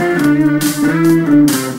Música